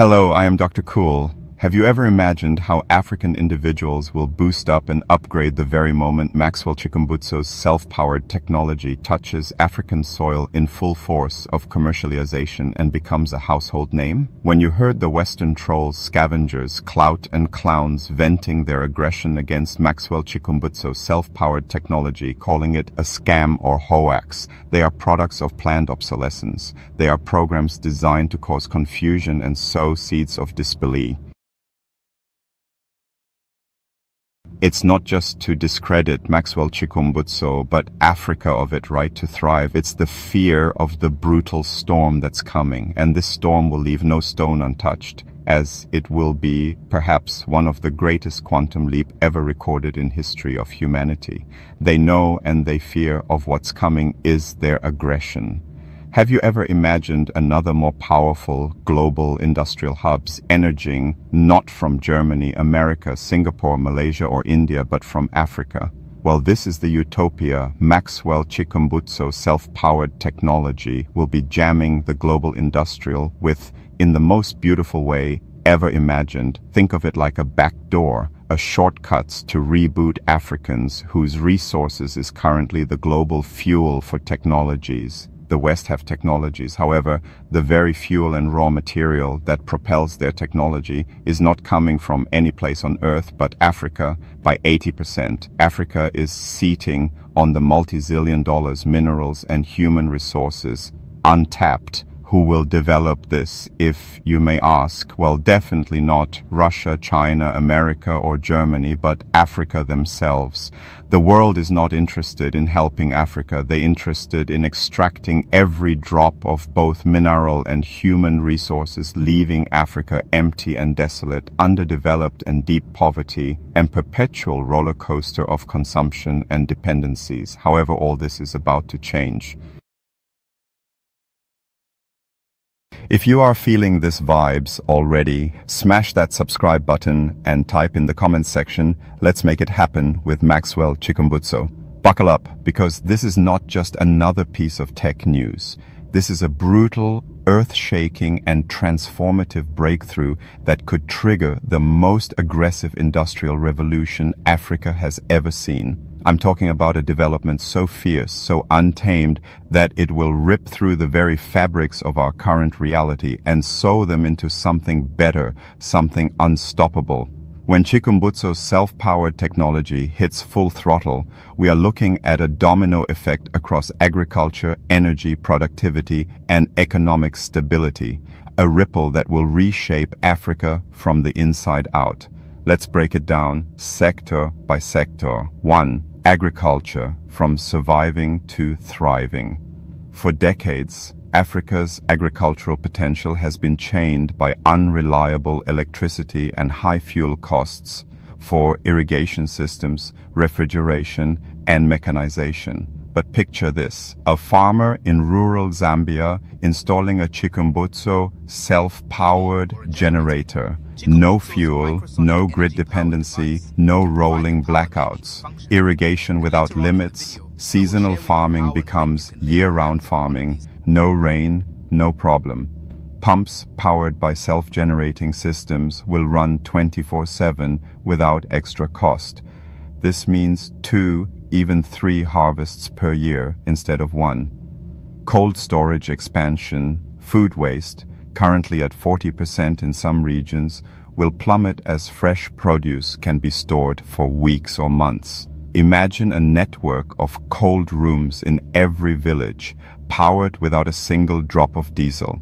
Hello, I am Dr. Cool. Have you ever imagined how African individuals will boost up and upgrade the very moment Maxwell Chikumbutso's self-powered technology touches African soil in full force of commercialization and becomes a household name? When you heard the Western trolls, scavengers, clout and clowns venting their aggression against Maxwell Chikumbutso's self-powered technology, calling it a scam or hoax, they are products of planned obsolescence. They are programs designed to cause confusion and sow seeds of disbelief. It's not just to discredit Maxwell Chikumbutso, but Africa of it, right, to thrive. It's the fear of the brutal storm that's coming, and this storm will leave no stone untouched, as it will be perhaps one of the greatest quantum leap ever recorded in history of humanity. They know and they fear of what's coming is their aggression. Have you ever imagined another more powerful global industrial hubs energizing not from Germany, America, Singapore, Malaysia or India, but from Africa? Well, this is the utopia Maxwell Chikumbutso self-powered technology will be jamming the global industrial with in the most beautiful way ever imagined. Think of it like a back door, a shortcuts to reboot Africans whose resources is currently the global fuel for technologies the West have technologies. However, the very fuel and raw material that propels their technology is not coming from any place on Earth but Africa by 80%. Africa is seating on the multi-zillion dollars minerals and human resources untapped who will develop this, if you may ask? Well, definitely not Russia, China, America, or Germany, but Africa themselves. The world is not interested in helping Africa. They're interested in extracting every drop of both mineral and human resources, leaving Africa empty and desolate, underdeveloped and deep poverty, and perpetual roller coaster of consumption and dependencies. However, all this is about to change. If you are feeling this vibes already, smash that subscribe button and type in the comments section, let's make it happen with Maxwell Chikumbutso. Buckle up, because this is not just another piece of tech news. This is a brutal, earth-shaking and transformative breakthrough that could trigger the most aggressive industrial revolution Africa has ever seen. I'm talking about a development so fierce, so untamed, that it will rip through the very fabrics of our current reality and sew them into something better, something unstoppable. When Chikumbutso's self-powered technology hits full throttle, we are looking at a domino effect across agriculture, energy, productivity, and economic stability, a ripple that will reshape Africa from the inside out. Let's break it down sector by sector. 1 agriculture from surviving to thriving. For decades, Africa's agricultural potential has been chained by unreliable electricity and high fuel costs for irrigation systems, refrigeration, and mechanization. But picture this, a farmer in rural Zambia installing a Chikumbutso self-powered generator. No fuel, no grid dependency, no rolling blackouts. Irrigation without limits, seasonal farming becomes year-round farming. No rain, no problem. Pumps powered by self-generating systems will run 24-7 without extra cost. This means two even three harvests per year instead of one. Cold storage expansion, food waste, currently at 40% in some regions, will plummet as fresh produce can be stored for weeks or months. Imagine a network of cold rooms in every village, powered without a single drop of diesel.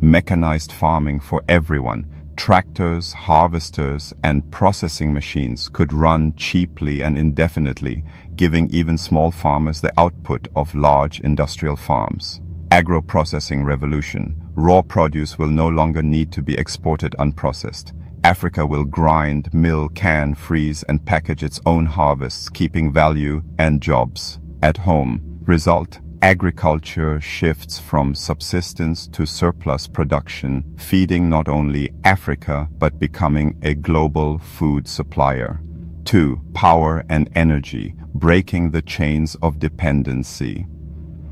Mechanized farming for everyone, tractors, harvesters, and processing machines could run cheaply and indefinitely, giving even small farmers the output of large industrial farms. Agro-processing revolution. Raw produce will no longer need to be exported unprocessed. Africa will grind, mill, can, freeze, and package its own harvests, keeping value and jobs at home. Result, agriculture shifts from subsistence to surplus production, feeding not only Africa but becoming a global food supplier. 2. Power and energy, breaking the chains of dependency.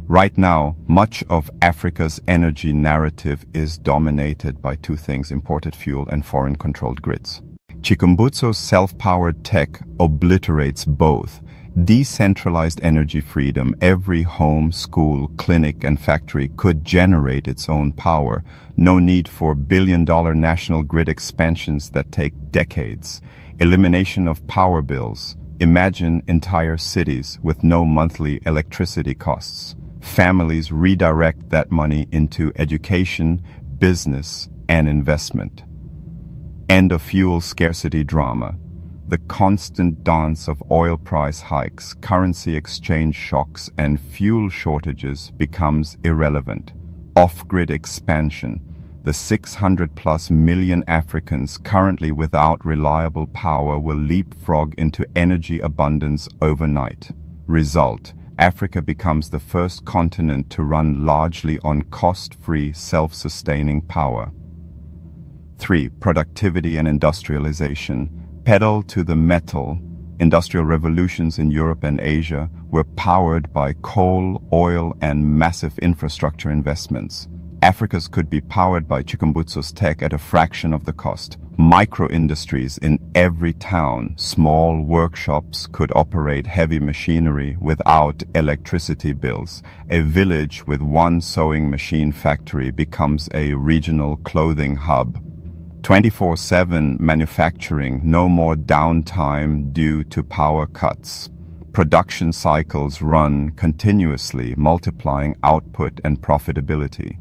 Right now, much of Africa's energy narrative is dominated by two things, imported fuel and foreign-controlled grids. Chikumbutso's self-powered tech obliterates both. Decentralized energy freedom, every home, school, clinic, and factory could generate its own power. No need for billion-dollar national grid expansions that take decades. Elimination of power bills. Imagine entire cities with no monthly electricity costs. Families redirect that money into education, business, and investment End of fuel scarcity drama. The constant dance of oil price hikes, currency exchange shocks, and fuel shortages becomes irrelevant. Off-grid expansion. The 600 plus million Africans currently without reliable power will leapfrog into energy abundance overnight. Result. Africa becomes the first continent to run largely on cost-free, self-sustaining power. 3. Productivity and industrialization. Pedal to the metal. Industrial revolutions in Europe and Asia were powered by coal, oil, and massive infrastructure investments. Africa's could be powered by Chikumbutso's tech at a fraction of the cost. Micro-industries in every town, small workshops could operate heavy machinery without electricity bills. A village with one sewing machine factory becomes a regional clothing hub 24-7 manufacturing, no more downtime due to power cuts. Production cycles run continuously, multiplying output and profitability.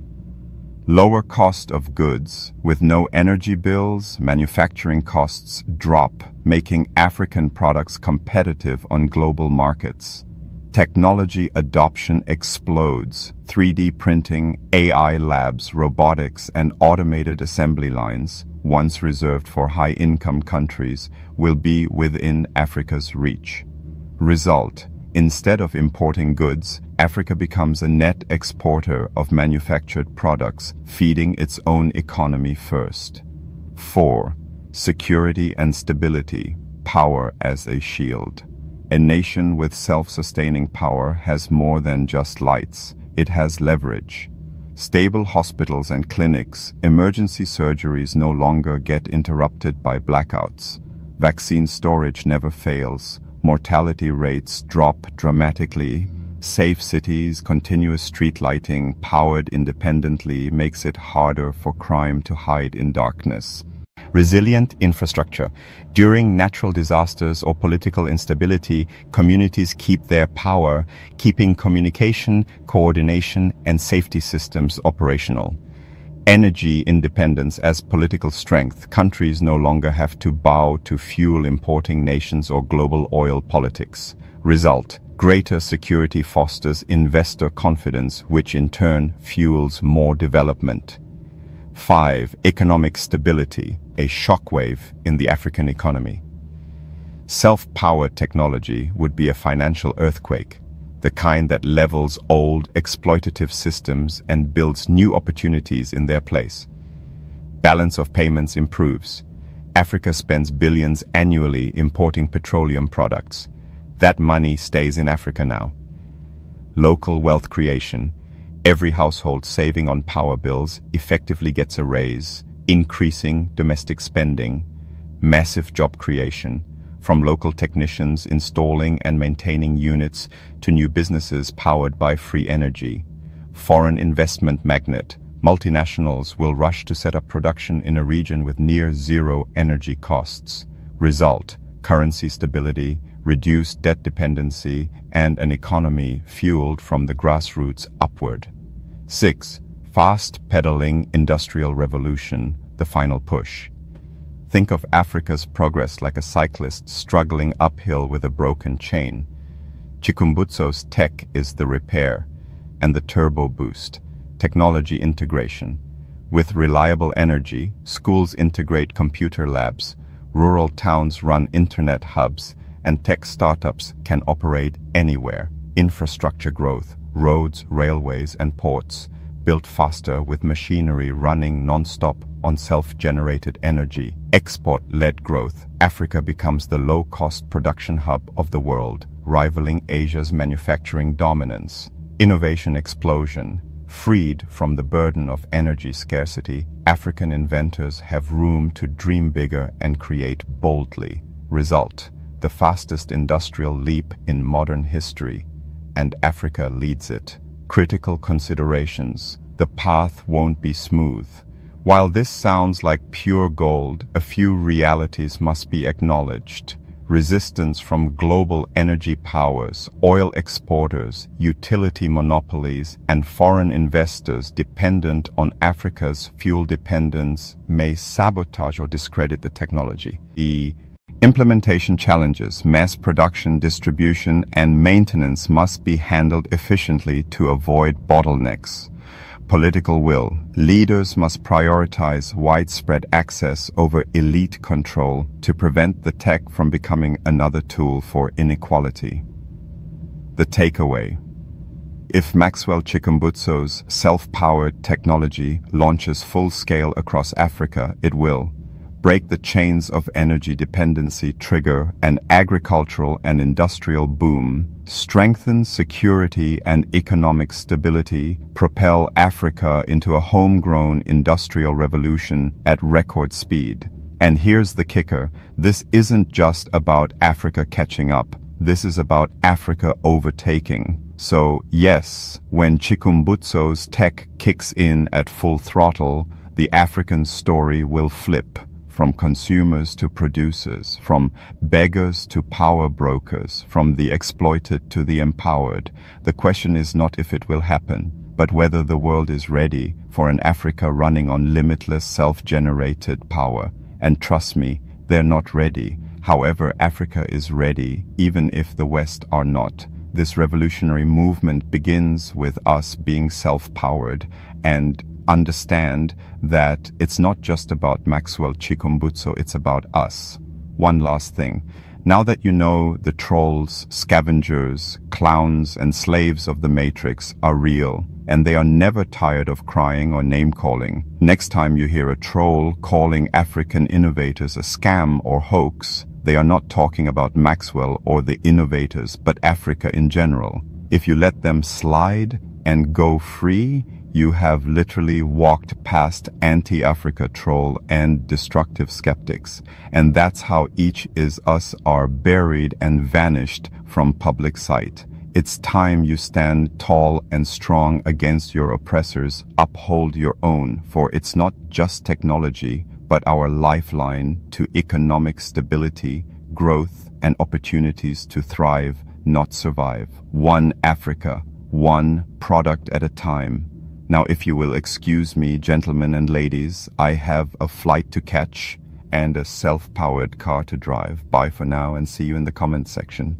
Lower cost of goods, with no energy bills, manufacturing costs drop, making African products competitive on global markets. Technology adoption explodes. 3D printing, AI labs, robotics, and automated assembly lines, once reserved for high-income countries, will be within Africa's reach. Result, instead of importing goods, Africa becomes a net exporter of manufactured products, feeding its own economy first. 4. Security and stability, power as a shield. A nation with self-sustaining power has more than just lights. It has leverage. Stable hospitals and clinics, emergency surgeries no longer get interrupted by blackouts. Vaccine storage never fails. Mortality rates drop dramatically. Safe cities, continuous street lighting, powered independently makes it harder for crime to hide in darkness resilient infrastructure. During natural disasters or political instability, communities keep their power, keeping communication, coordination, and safety systems operational. Energy independence as political strength. Countries no longer have to bow to fuel importing nations or global oil politics. Result. Greater security fosters investor confidence, which in turn fuels more development. 5. Economic stability, a shockwave in the African economy. Self-powered technology would be a financial earthquake, the kind that levels old, exploitative systems and builds new opportunities in their place. Balance of payments improves. Africa spends billions annually importing petroleum products. That money stays in Africa now. Local wealth creation, Every household saving on power bills effectively gets a raise, increasing domestic spending, massive job creation, from local technicians installing and maintaining units to new businesses powered by free energy. Foreign investment magnet, multinationals will rush to set up production in a region with near zero energy costs. Result, currency stability, reduced debt dependency, and an economy fueled from the grassroots upward. 6. Fast pedaling industrial revolution, the final push. Think of Africa's progress like a cyclist struggling uphill with a broken chain. Chikumbutso's tech is the repair, and the turbo boost, technology integration. With reliable energy, schools integrate computer labs, rural towns run internet hubs, and tech startups can operate anywhere. Infrastructure growth, roads, railways, and ports, built faster with machinery running non-stop on self-generated energy. Export-led growth, Africa becomes the low-cost production hub of the world, rivaling Asia's manufacturing dominance. innovation explosion. Freed from the burden of energy scarcity, African inventors have room to dream bigger and create boldly. Result, the fastest industrial leap in modern history, and Africa leads it. Critical considerations. The path won't be smooth. While this sounds like pure gold, a few realities must be acknowledged resistance from global energy powers, oil exporters, utility monopolies, and foreign investors dependent on Africa's fuel dependence may sabotage or discredit the technology. The implementation challenges, mass production, distribution, and maintenance must be handled efficiently to avoid bottlenecks political will. Leaders must prioritize widespread access over elite control to prevent the tech from becoming another tool for inequality. The takeaway. If Maxwell Chikumbutso's self-powered technology launches full-scale across Africa, it will break the chains of energy dependency, trigger an agricultural and industrial boom, strengthen security and economic stability, propel Africa into a homegrown industrial revolution at record speed. And here's the kicker, this isn't just about Africa catching up, this is about Africa overtaking. So yes, when Chikumbutso's tech kicks in at full throttle, the African story will flip from consumers to producers, from beggars to power brokers, from the exploited to the empowered. The question is not if it will happen, but whether the world is ready for an Africa running on limitless self-generated power. And trust me, they're not ready. However, Africa is ready, even if the West are not. This revolutionary movement begins with us being self-powered and understand that it's not just about Maxwell Chikumbutso, it's about us. One last thing. Now that you know the trolls, scavengers, clowns, and slaves of the Matrix are real, and they are never tired of crying or name-calling, next time you hear a troll calling African innovators a scam or hoax, they are not talking about Maxwell or the innovators, but Africa in general. If you let them slide and go free, you have literally walked past anti-Africa troll and destructive skeptics. And that's how each is us are buried and vanished from public sight. It's time you stand tall and strong against your oppressors, uphold your own, for it's not just technology, but our lifeline to economic stability, growth, and opportunities to thrive, not survive. One Africa, one product at a time, now, if you will excuse me, gentlemen and ladies, I have a flight to catch and a self-powered car to drive. Bye for now and see you in the comments section.